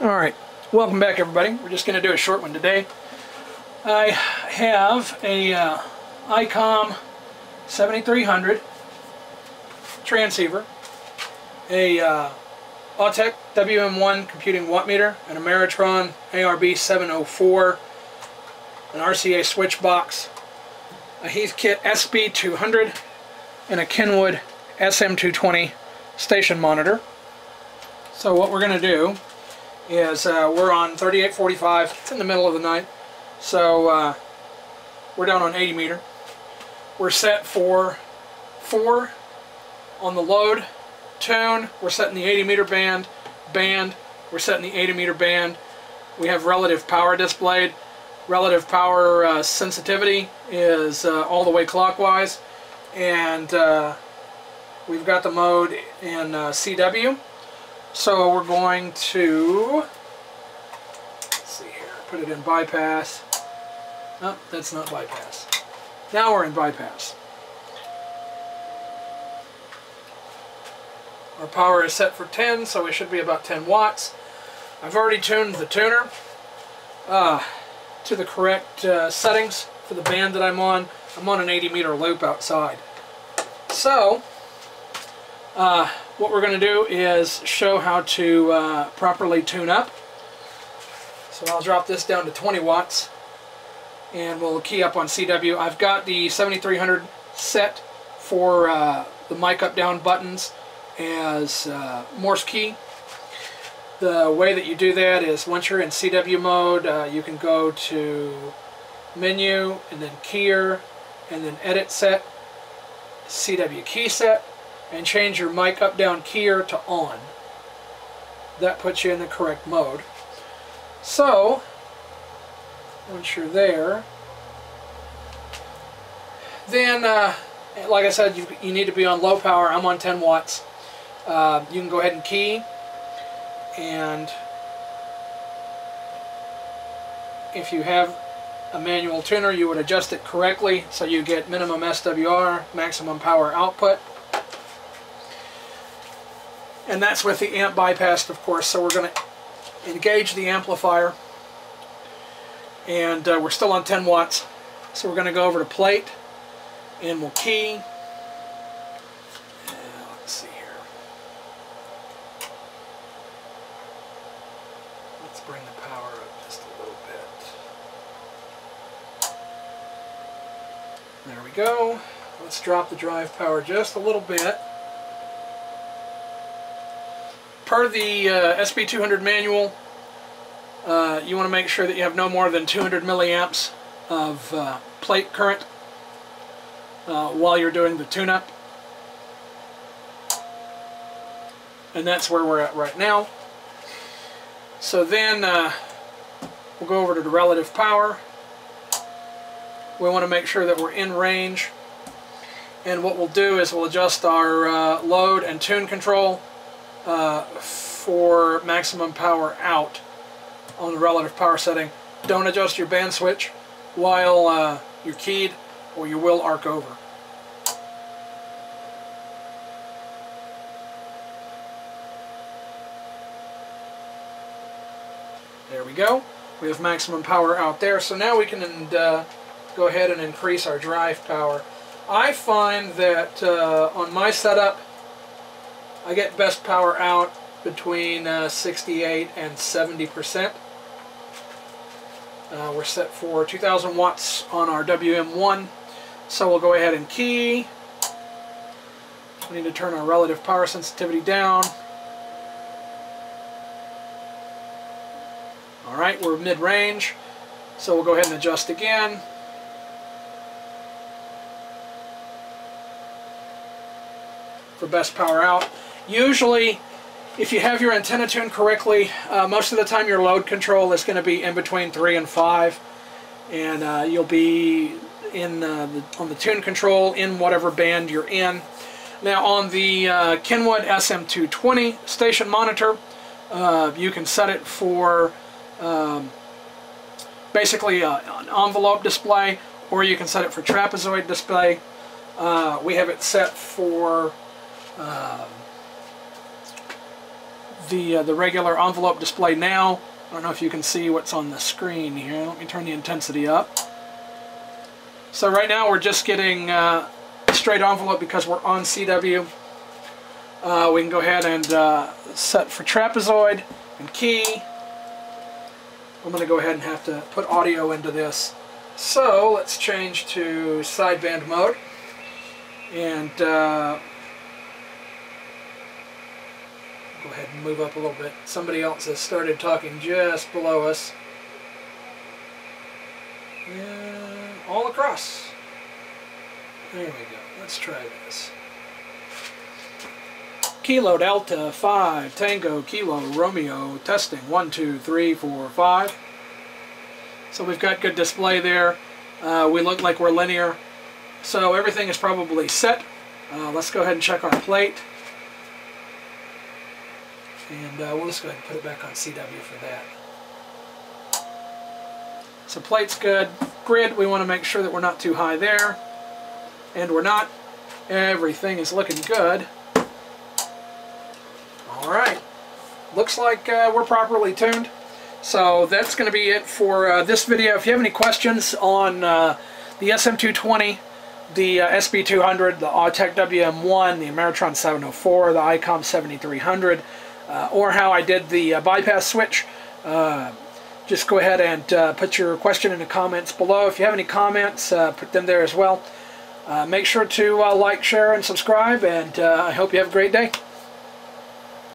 Alright, welcome back everybody. We're just going to do a short one today. I have a uh, ICOM 7300 transceiver, a uh, Autek WM1 computing watt meter, an Ameritron ARB 704, an RCA switch box, a Heathkit SB200, and a Kenwood SM220 station monitor. So what we're going to do is uh, we're on 3845. It's in the middle of the night. So uh, we're down on 80 meter. We're set for 4 on the load. Tune, we're setting the 80 meter band. Band, we're setting the 80 meter band. We have relative power displayed. Relative power uh, sensitivity is uh, all the way clockwise. And uh, we've got the mode in uh, CW. So we're going to, see here, put it in bypass. No, that's not bypass. Now we're in bypass. Our power is set for 10, so we should be about 10 watts. I've already tuned the tuner uh, to the correct uh, settings for the band that I'm on. I'm on an 80 meter loop outside. So, uh, what we're going to do is show how to uh, properly tune up. So I'll drop this down to 20 watts and we'll key up on CW. I've got the 7300 set for uh, the mic up down buttons as uh, Morse key. The way that you do that is once you're in CW mode uh, you can go to menu and then keyer and then edit set CW key set and change your mic up down keyer to on. That puts you in the correct mode. So, once you're there, then, uh, like I said, you, you need to be on low power. I'm on 10 watts. Uh, you can go ahead and key, and if you have a manual tuner, you would adjust it correctly so you get minimum SWR, maximum power output and that's with the amp bypassed of course. So we're going to engage the amplifier. And uh, we're still on 10 watts. So we're going to go over to plate. And we'll key. Uh, let's see here. Let's bring the power up just a little bit. There we go. Let's drop the drive power just a little bit per the uh, SB200 manual, uh, you want to make sure that you have no more than 200 milliamps of uh, plate current uh, while you're doing the tune-up. And that's where we're at right now. So then uh, we'll go over to the relative power. We want to make sure that we're in range. And what we'll do is we'll adjust our uh, load and tune control uh, for maximum power out on the relative power setting. Don't adjust your band switch while uh, you're keyed or you will arc over. There we go. We have maximum power out there. So now we can uh, go ahead and increase our drive power. I find that uh, on my setup, I get best power out between uh, 68 and 70 percent. Uh, we're set for 2000 watts on our WM1 so we'll go ahead and key. We need to turn our relative power sensitivity down. Alright we're mid-range so we'll go ahead and adjust again. For best power out Usually, if you have your antenna tuned correctly, uh, most of the time your load control is going to be in between 3 and 5. And uh, you'll be in the, on the tune control in whatever band you're in. Now on the uh, Kenwood SM220 station monitor, uh, you can set it for um, basically uh, an envelope display or you can set it for trapezoid display. we have it set for the uh, the regular envelope display now. I don't know if you can see what's on the screen here. Let me turn the intensity up. So right now we're just getting uh, straight envelope because we're on CW. Uh, we can go ahead and uh, set for trapezoid and key. I'm going to go ahead and have to put audio into this. So let's change to sideband mode. And uh, go ahead and move up a little bit. Somebody else has started talking just below us. All across. There we go. Let's try this. Kilo Delta 5 Tango Kilo Romeo testing 1 2 3 4 5 so we've got good display there uh, we look like we're linear so everything is probably set uh, let's go ahead and check our plate and uh, we'll just go ahead and put it back on CW for that. So plate's good. Grid we want to make sure that we're not too high there. And we're not. Everything is looking good. Alright, looks like uh, we're properly tuned. So that's going to be it for uh, this video. If you have any questions on uh, the SM220, the uh, SB200, the Autek WM1, the Ameritron 704, the ICOM 7300, uh, or how I did the uh, bypass switch, uh, just go ahead and uh, put your question in the comments below. If you have any comments, uh, put them there as well. make sure to like, share, and subscribe, and I hope you have a great day.